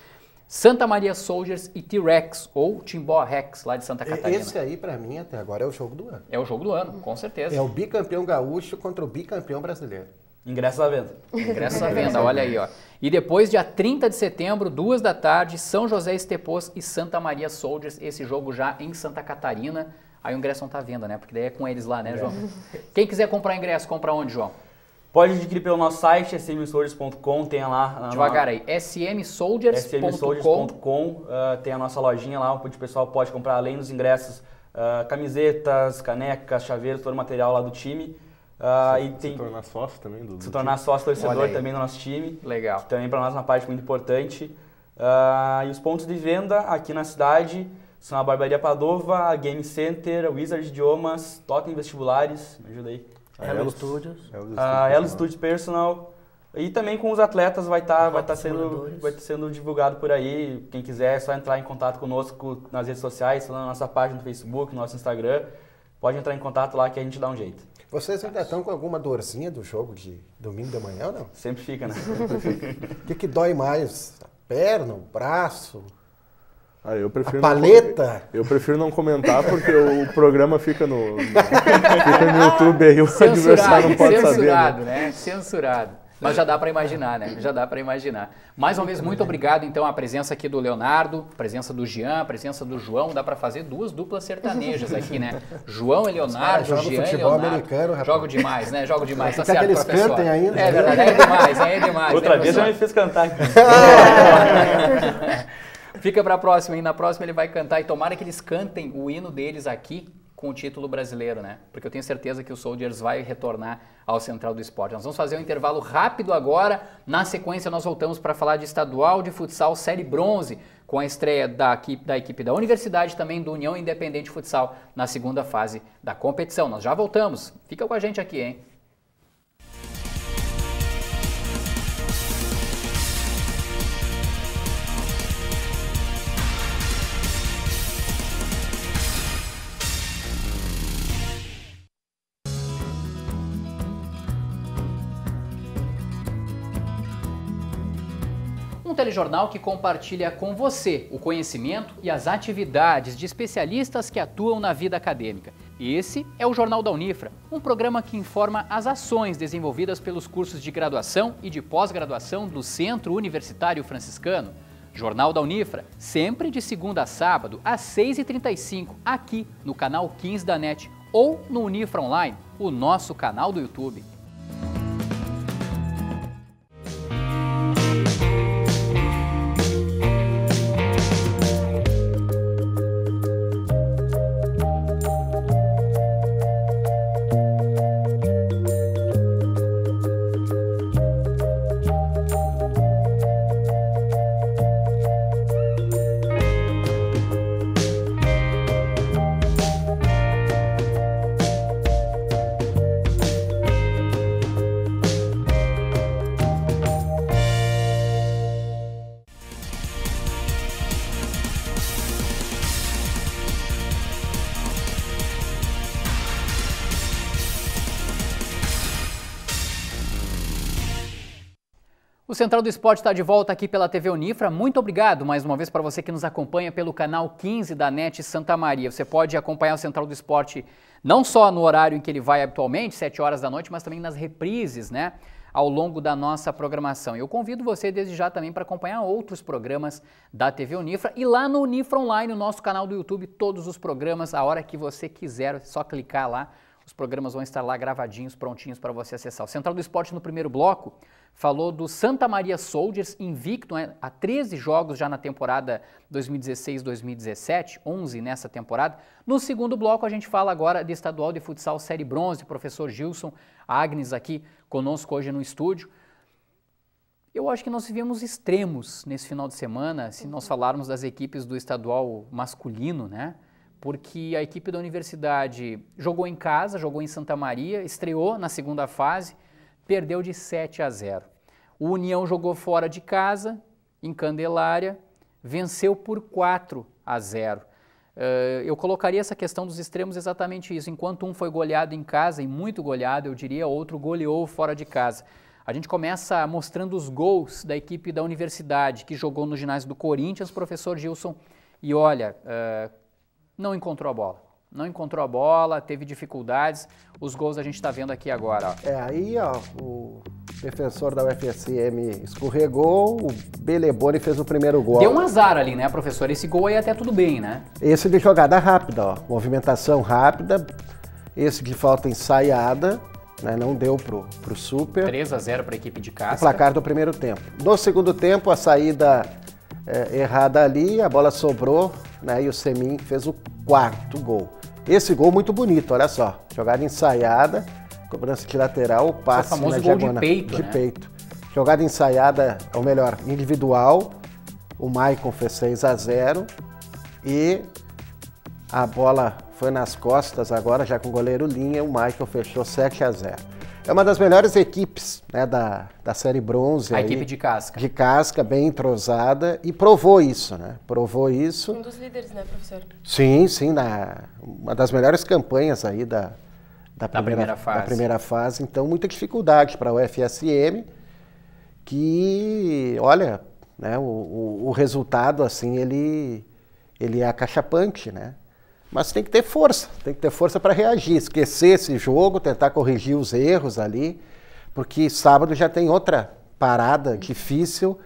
Santa Maria Soldiers e T-Rex, ou Timbó Rex, lá de Santa Catarina. Esse aí, pra mim, até agora é o jogo do ano. É o jogo do ano, com certeza. É o bicampeão gaúcho contra o bicampeão brasileiro. Ingressos à venda. Ingresso à venda, olha aí, ó. E depois, dia 30 de setembro, duas da tarde, São José Estepos e Santa Maria Soldiers, esse jogo já em Santa Catarina. Aí o ingresso não tá à venda, né? Porque daí é com eles lá, né, João? Quem quiser comprar ingresso, compra onde, João? Pode adquirir pelo nosso site, smsoldiers.com, tem lá... Devagar aí, smsoldiers.com. smsoldiers.com ah, tem a nossa lojinha lá, onde o pessoal pode comprar, além dos ingressos, ah, camisetas, canecas, chaveiros, todo o material lá do time. Uh, e Se tem, tornar sócio também do, do se tornar sócio torcedor também no nosso time. Legal. também para nós é uma parte muito importante. Ah, e os pontos de venda aqui na cidade são a Barbearia Padova, a Game Center, a Wizard Idiomas, Totem Vestibulares, me ajuda aí. A Hello Elos- Studios. Elos A Studios Elo Studio Personal. E também com os atletas vai estar vai tá sendo, vai tá sendo divulgado por aí. Quem quiser é só entrar em contato conosco nas redes sociais, na nossa página no Facebook, no nosso Instagram. Pode entrar em contato lá que a gente dá um jeito. Vocês ainda estão com alguma dorzinha do jogo de domingo de manhã ou não? Sempre fica, né? O que, que dói mais? A perna, o braço, Ah, eu a prefiro não- paleta? eu prefiro não comentar porque o programa fica no, no- fica no YouTube aí, o adversário Censurado, não pode saber. censurado, Né? né? Censurado. Mas já dá para imaginar, né? Já dá para imaginar. Mais uma vez, muito obrigado, então, a presença aqui do Leonardo, a presença do Jean, a presença do João. Dá para fazer duas duplas sertanejas aqui, né? João e Leonardo, Jean e Leonardo. americano, rapaz. Jogo demais, né? Jogo demais, tá certo, eles professor? cantem ainda? É verdade, é demais, é demais. Outra né, vez professor? me fez cantar aqui. Fica pra próxima, e na próxima ele vai cantar e tomara que eles cantem o hino deles aqui com o título brasileiro, né? Porque eu tenho certeza que o Soldiers vai retornar ao Central do Esporte. Nós vamos fazer um intervalo rápido agora. Na sequência, nós voltamos para falar de estadual de futsal Série Bronze, com a estreia da equipe, da equipe da Universidade também do União Independente Futsal na segunda fase da competição. Nós já voltamos. Fica com a gente aqui, hein? Telejornal que compartilha com você o conhecimento e as atividades de especialistas que atuam na vida acadêmica. Esse é o Jornal da Unifra, um programa que informa as ações desenvolvidas pelos cursos de graduação e de pós-graduação do Centro Universitário Franciscano. Jornal da Unifra, sempre de segunda a sábado, às 6h35, aqui no canal 15 da NET ou no Unifra Online, o nosso canal do YouTube. Central do Esporte está de volta aqui pela TV Unifra. Muito obrigado mais uma vez para você que nos acompanha pelo canal 15 da NET Santa Maria. Você pode acompanhar o Central do Esporte não só no horário em que ele vai habitualmente, 7 horas da noite, mas também nas reprises, né? Ao longo da nossa programação. Eu convido você desde já também para acompanhar outros programas da TV Unifra e lá no Unifra Online, o nosso canal do YouTube, todos os programas, a hora que você quiser, é só clicar lá. Os programas vão estar lá gravadinhos, prontinhos para você acessar. O Central do Esporte no primeiro bloco falou do Santa Maria Soldiers, invicto né, há 13 jogos já na temporada 2016-2017, 11 nessa temporada. No segundo bloco a gente fala agora de estadual de futsal Série Bronze, professor Gilson Agnes aqui conosco hoje no estúdio. Eu acho que nós vivemos extremos nesse final de semana, se nós falarmos das equipes do estadual masculino, né? Porque a equipe da universidade jogou em casa, jogou em Santa Maria, estreou na segunda fase, perdeu de 7 a 0. O União jogou fora de casa, em Candelária, venceu por 4 a 0. Uh, eu colocaria essa questão dos extremos exatamente isso. Enquanto um foi goleado em casa, e muito goleado, eu diria, outro goleou fora de casa. A gente começa mostrando os gols da equipe da universidade, que jogou no ginásio do Corinthians, professor Gilson, e olha, uh, não encontrou a bola. Não encontrou a bola, teve dificuldades. Os gols a gente está vendo aqui agora. Ó. É, aí ó, o defensor da UFSM escorregou, o Beleboni fez o primeiro gol. Deu um azar ali, né, professor? Esse gol aí até tudo bem, né? Esse de jogada rápida, ó, movimentação rápida. Esse de falta ensaiada, né, não deu pro, pro Super. 3 a 0 para a equipe de O casa. placar do primeiro tempo. No segundo tempo, a saída é, errada ali, a bola sobrou, né, e o Semin fez o quarto gol. Esse gol muito bonito, olha só. Jogada ensaiada, cobrança de lateral, passe famoso na gol de diagonal. peito, De né? peito. Jogada ensaiada, ou melhor, individual. O Maicon fez 6 a 0 e a bola foi nas costas agora, já com o goleiro linha, o Michael fechou 7 a 0 É uma das melhores equipes né, da, da série bronze. A aí, equipe de casca. de casca, bem entrosada, e provou isso, né? Provou isso. Um dos líderes, né, professor? Sim, sim, na, uma das melhores campanhas aí da, da, primeira fase. da primeira fase. Então, muita dificuldade para o FSM, que, olha, né, o, o, o resultado, assim, ele, ele é acachapante, né? Mas tem que ter força, tem que ter força para reagir, esquecer esse jogo, tentar corrigir os erros ali, porque sábado já tem outra parada difícil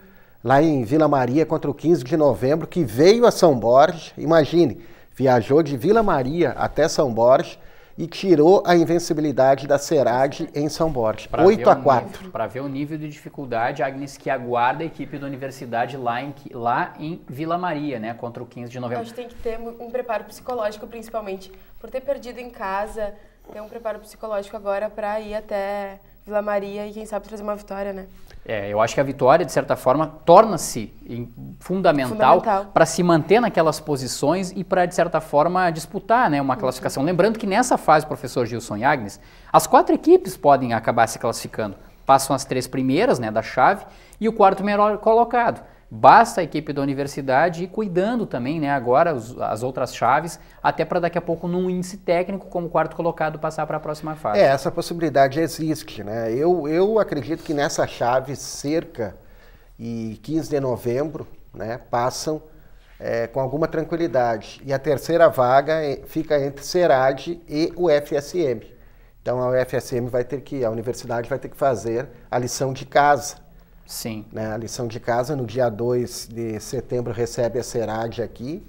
lá em Vila Maria contra o 15 de novembro, que veio a São Borges, imagine, viajou de Vila Maria até São Borges e tirou a invencibilidade da Serade em São Borges, Pra 8 ver a o 4. nível- Pra ver o nível de dificuldade, Agnes, que aguarda a equipe da universidade lá em, lá em Vila Maria, né? Contra o 15 de novembro. Acho que tem que ter um preparo psicológico, principalmente. Por ter perdido em casa, ter um preparo psicológico agora para ir até Vila Maria e, quem sabe, trazer uma vitória, né? É, eu acho que a vitória, de certa forma, torna-se fundamental Fundamental. para se manter naquelas posições e para, de certa forma, disputar né, uma classificação. Lembrando que nessa fase, professor Gilson e Agnes, as quatro equipes podem acabar se classificando. Passam as três primeiras né, da chave e o quarto melhor colocado. Basta a equipe da universidade ir cuidando também, né, agora os- as outras chaves, até para daqui a pouco, num índice técnico, como quarto colocado, passar para a próxima fase. É, essa possibilidade existe, né? Eu, eu acredito que nessa chave, cerca e 15 de novembro, né, passam é, com alguma tranquilidade. E a terceira vaga é- fica entre Serade e o FSM. Então a UFSM vai ter que, a universidade vai ter que fazer a lição de casa. Sim. né? A lição de casa no dia 2 de setembro recebe a Serade aqui,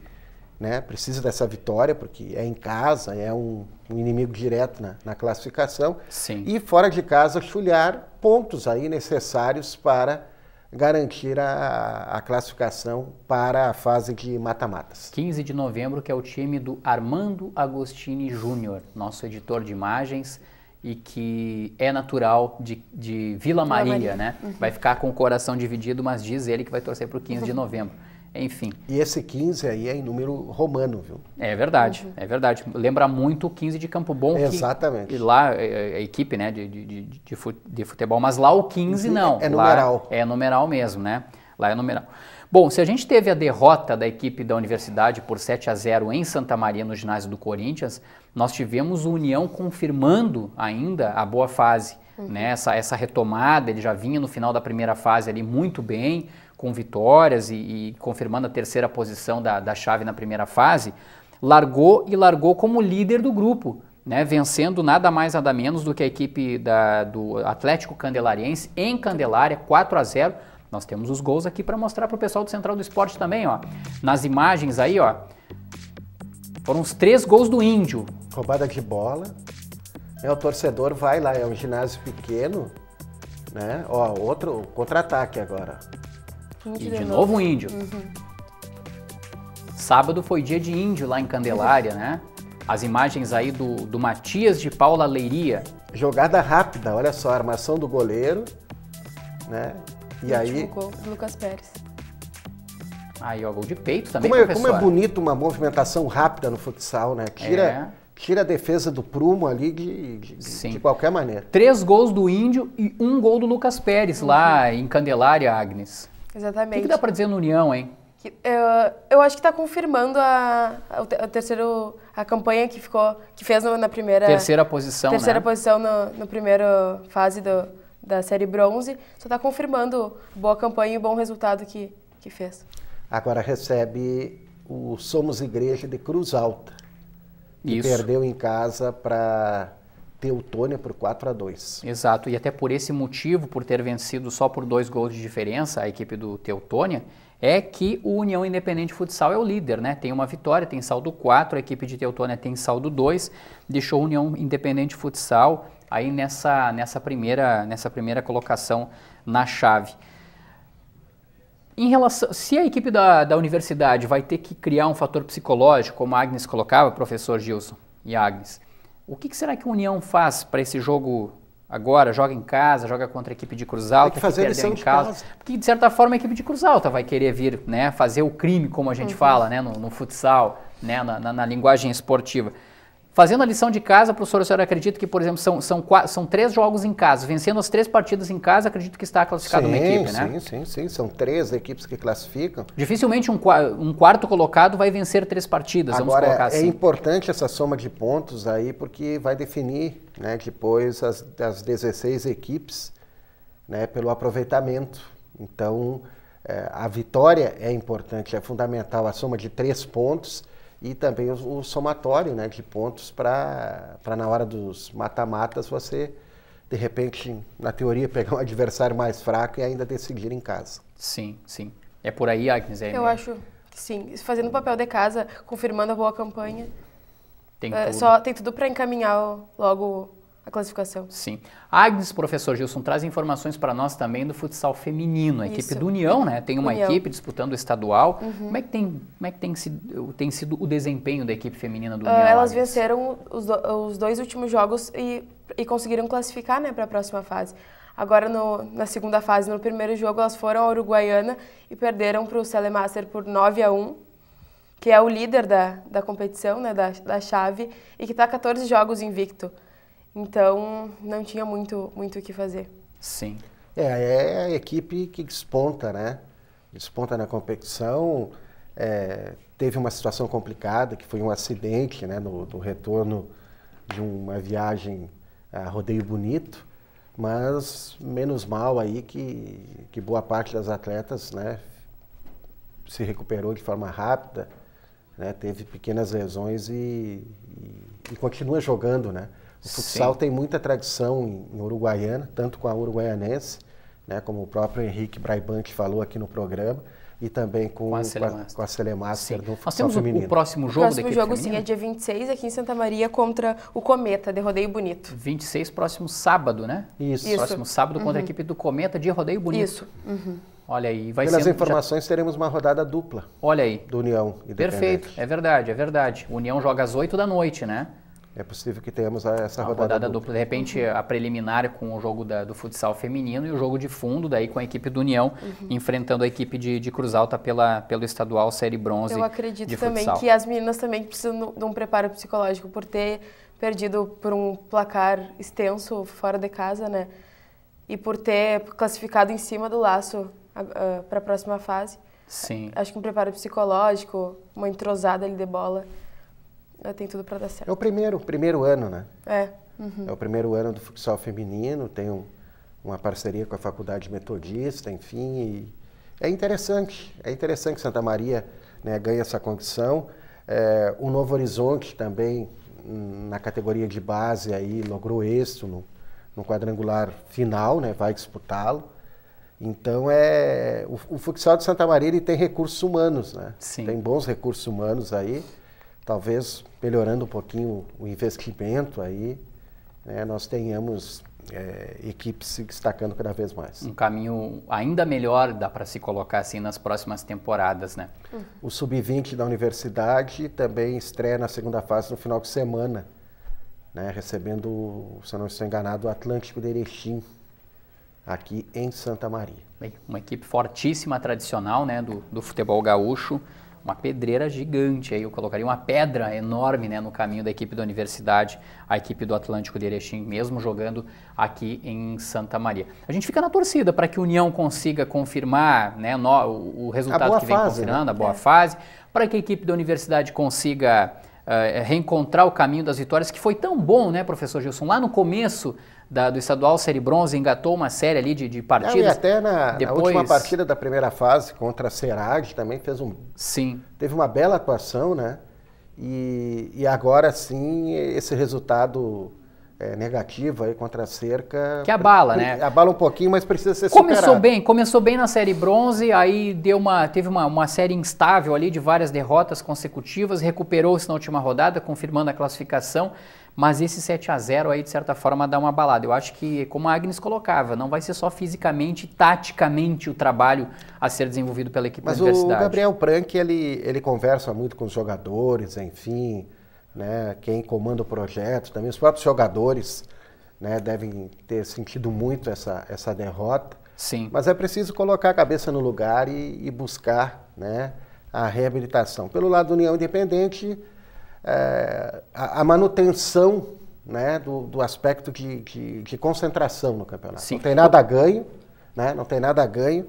né? Precisa dessa vitória porque é em casa, é um, um inimigo direto na, na classificação. Sim. E fora de casa chulhar pontos aí necessários para garantir a, a classificação para a fase de mata-matas. 15 de novembro, que é o time do Armando Agostini Júnior, nosso editor de imagens e que é natural de, de Vila Maria, Maria. né? Vai ficar com o coração dividido, mas diz ele que vai torcer para o 15 de novembro. Enfim, E esse 15 aí é em número romano, viu? é verdade, é verdade. Lembra muito o 15 de Campo Bom. Exatamente. Que lá, é, a equipe né, de, de, de, de fu- de futebol, mas lá o 15 não. É Lá numeral. é numeral mesmo, né? Lá é numeral. Bom, se a gente teve a derrota da equipe da universidade por 7 a 0 em Santa Maria, no ginásio do Corinthians, nós tivemos o União confirmando ainda a boa fase. Né? Essa, essa retomada, ele já vinha no final da primeira fase ali muito bem, com vitórias e, e confirmando a terceira posição da, da chave na primeira fase. Largou e largou como líder do grupo né, vencendo nada mais nada menos do que a equipe da- do Atlético Candelariense em Candelária, 4 a 0. Nós temos os gols aqui para mostrar para o pessoal do Central do Esporte também, ó. Nas imagens aí, ó. Foram os três gols do Índio. Roubada de bola. É, o torcedor vai lá, é um ginásio pequeno, né? Ó, outro contra-ataque agora. E de novo o Índio. Sábado foi dia de Índio lá em Candelária, né? As imagens aí do, do Matias de Paula Leiria. Jogada rápida, olha só, a armação do goleiro, né? E aí, Gol do Lucas Pérez. Aí, ó, gol de peito também, como é, como é bonito uma movimentação rápida no futsal, né? Tira, É. tira a defesa do prumo ali de, de, de- Sim. de qualquer maneira. Três gols do Índio e um gol do Lucas Pérez lá em Candelária, Agnes. O que, Exatamente. que dá pra dizer no União, hein? Que, eu, eu acho que está confirmando a, a, terceiro, a campanha que ficou, que fez no- na primeira, Terceira posição, terceira né? posição no, no primeira fase do, da série bronze. Só está confirmando boa campanha e bom resultado que, que fez. Agora recebe o Somos Igreja de Cruz Alta, que Isso. perdeu em casa para Teutônia por 4 a 2 Exato, e até por esse motivo, por ter vencido só por dois gols de diferença a equipe do Teutônia, é que o União Independente Futsal é o líder, né? Tem uma vitória, tem saldo 4, a equipe de Teutônia tem saldo 2, deixou a União Independente Futsal aí nessa, nessa, primeira, nessa primeira colocação na chave. Em relação, se a equipe da, da universidade vai ter que criar um fator psicológico, como a Agnes colocava, professor Gilson e Agnes, O que, que será que o União faz para esse jogo agora? Joga em casa, joga contra a equipe de Cruz Alta, Tem que fazer a perdeu em de casa. casa. Porque, de certa forma, a equipe de Cruz Alta vai querer vir né, fazer o crime, como a gente fala né, no, no futsal, né, na, na- na linguagem esportiva. Fazendo a lição de casa, professor, o senhor acredita que, por exemplo, são, são, são três jogos em casa. Vencendo as três partidas em casa, acredito que está classificado uma equipe, né? sim, sim, sim. São três equipes que classificam. Dificilmente um, um quarto colocado vai vencer três partidas, vamos Agora, colocar é assim. importante essa soma de pontos aí, porque vai definir né, depois as, as 16 equipes né, pelo aproveitamento. Então, é, a vitória é importante, é fundamental a soma de três pontos e também o, o somatório né, de pontos para na hora dos mata-matas você, de repente, na teoria, pegar um adversário mais fraco e ainda decidir em casa. Sim, sim. É por aí, Agnes? É, Eu acho que sim. Fazendo o papel de casa, confirmando a boa campanha, Tem é, tudo. só tem tudo para encaminhar logo a classificação. Sim. Agnes, professor Gilson, traz informações para nós também do futsal feminino. A equipe Isso. do União, né? Tem uma União. equipe disputando o estadual. Uhum. Como é que, tem, como é que tem, sido, tem sido o desempenho da equipe feminina do Ah, União? elas Agnes? venceram os, do- os dois últimos jogos e, e conseguiram classificar né, para a próxima fase. Agora, no- na segunda fase, no primeiro jogo, elas foram à Uruguaiana e perderam para o Celemaster por 9 a 1 que é o líder da, da competição, né, da, da chave, e que está 14 jogos invicto. Então, não tinha muito, muito o que fazer. Sim. É, é a equipe que desponta, né? Desponta na competição. É, teve uma situação complicada, que foi um acidente, né? No, no retorno de uma viagem a Rodeio Bonito. Mas, menos mal aí que, que boa parte das atletas, né? Se recuperou de forma rápida, né? Teve pequenas lesões e, e, e continua jogando, né? O futsal Sim. tem muita tradição em, em Uruguaiana, tanto com a Uruguaianense, né, como o próprio Henrique Braibante falou aqui no programa, e também com, Com a Celemaster. com a Celemaster Sim. do Nós futsal temos o, feminino. o próximo O jogo da próximo equipe jogo, sim, é dia 26, aqui em Santa Maria, contra o Cometa, de Rodeio Bonito. 26, próximo sábado, né? Isso. Isso. Próximo sábado contra a equipe do Cometa de Rodeio Bonito. Isso. Uhum. Olha aí, vai Pelas ser... informações, teremos uma rodada dupla Olha aí. do União Perfeito, é verdade, é verdade. O União joga às 8 da noite, né? É possível que tenhamos a- essa A rodada, rodada dupla. dupla, de repente a preliminar com o jogo da- do futsal feminino e o jogo de fundo daí com a equipe do União enfrentando a equipe de, de Cruz Alta pela, pelo estadual Série Bronze Eu acredito de também futsal. que as meninas também precisam de um preparo psicológico por ter perdido por um placar extenso fora de casa, né? E por ter classificado em cima do laço para a próxima fase. Sim, Acho que um preparo psicológico, uma entrosada ali de bola, eh, tem tudo para dar É certo. o primeiro, primeiro ano, né? É. É o primeiro ano do futsal feminino, tem um- uma parceria com a Faculdade Metodista, enfim. e é interessante, é interessante que Santa Maria né, ganhe essa condição. É, o Novo Horizonte também, hum, na categoria de base, aí, logrou êxito no, no quadrangular final, né, vai disputá-lo. Então, é, o, o futsal de Santa Maria ele tem recursos humanos, né? Sim. Tem bons recursos humanos aí, talvez melhorando um pouquinho o investimento aí, né, nós tenhamos é, equipes se destacando cada vez mais. um caminho ainda melhor, dá para se colocar assim nas próximas temporadas, né? O Sub-20 da universidade também estreia na segunda fase no final de semana, né, recebendo, se eu não estou enganado, o Atlântico de Erechim, aqui em Santa Maria. Bem, uma equipe fortíssima, tradicional, né, do, do futebol gaúcho, uma pedreira gigante aí, eu colocaria uma pedra enorme, né, no caminho da equipe da universidade, a equipe do Atlântico de Erechim, mesmo jogando aqui em Santa Maria. A gente fica na torcida para que a União consiga confirmar, né, no- o, resultado que vem fase, confirmando, né? a boa fase, para que a equipe da universidade consiga eh, reencontrar o caminho das vitórias, que foi tão bom, né, professor Gilson? Lá no começo da- do estadual Série Bronze engatou uma série ali de, de Não, e partidas. até na, na Depois- última partida da primeira fase contra a Serad também fez um, Sim, teve uma bela atuação, né? E, e agora sim esse resultado é, negativo aí contra a cerca Que abala, né? Abala um pouquinho, mas precisa ser Começou superado. bem, começou bem na série bronze, aí deu uma, teve uma, uma série instável ali de várias derrotas consecutivas, recuperou-se na última rodada, confirmando a classificação, mas esse 7 a 0 aí de certa forma dá uma balada. Eu acho que, como a Agnes colocava, não vai ser só fisicamente, taticamente o trabalho a ser desenvolvido pela equipe Mas da o universidade. Gabriel Prank, ele, ele conversa muito com os jogadores, enfim, né, quem comanda o projeto, também os próprios jogadores né, devem ter sentido muito essa, essa derrota. Sim. Mas é preciso colocar a cabeça no lugar e, e buscar né, a reabilitação. Pelo lado da União Independente, é, a, a, manutenção né, do, do aspecto de, de, de, concentração no campeonato. Sim. Não tem nada a ganho, né, não tem nada a ganho.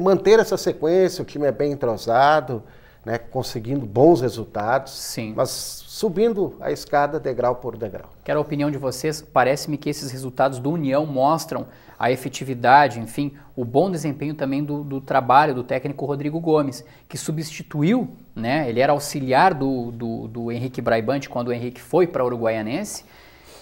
Manter essa sequência, o time é bem entrosado, né, conseguindo bons resultados, Sim. mas subindo a escada degrau por degrau. Quero a opinião de vocês. Parece-me que esses resultados do União mostram a efetividade, enfim, o bom desempenho também do, do, trabalho do técnico Rodrigo Gomes, que substituiu, né, ele era auxiliar do, do, do Henrique Braibante quando o Henrique foi para Uruguaianense,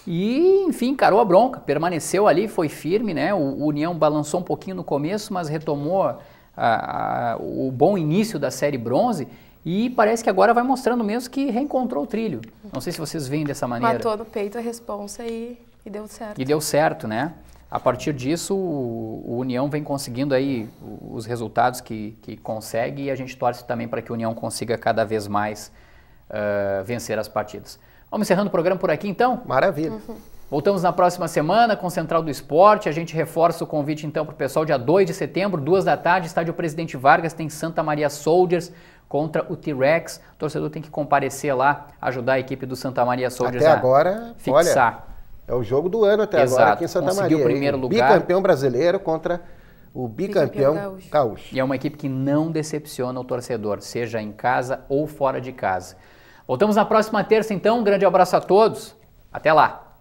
e, enfim, encarou a bronca, permaneceu ali, foi firme, né, o, o União balançou um pouquinho no começo, mas retomou a, a, o bom início da série bronze e parece que agora vai mostrando mesmo que reencontrou o trilho. Não sei se vocês veem dessa maneira. Matou no peito a responsa e, e deu certo. E deu certo, né? A partir disso, o, o União vem conseguindo aí os resultados que, que consegue e a gente torce também para que o União consiga cada vez mais uh, vencer as partidas. Vamos encerrando o programa por aqui então? Maravilha. Uhum. Voltamos na próxima semana com Central do Esporte. A gente reforça o convite então para o pessoal dia 2 de setembro, duas da tarde, estádio Presidente Vargas, tem Santa Maria Soldiers contra o T-Rex. O torcedor tem que comparecer lá, ajudar a equipe do Santa Maria Soldiers até a agora, fixar. Olha, é o jogo do ano até Exato. agora aqui em Santa Conseguiu Maria. o primeiro lugar. Bicampeão brasileiro contra o bicampeão, bicampeão gaúcho. gaúcho. E é uma equipe que não decepciona o torcedor, seja em casa ou fora de casa. Voltamos na próxima terça, então. Um grande abraço a todos. Até lá.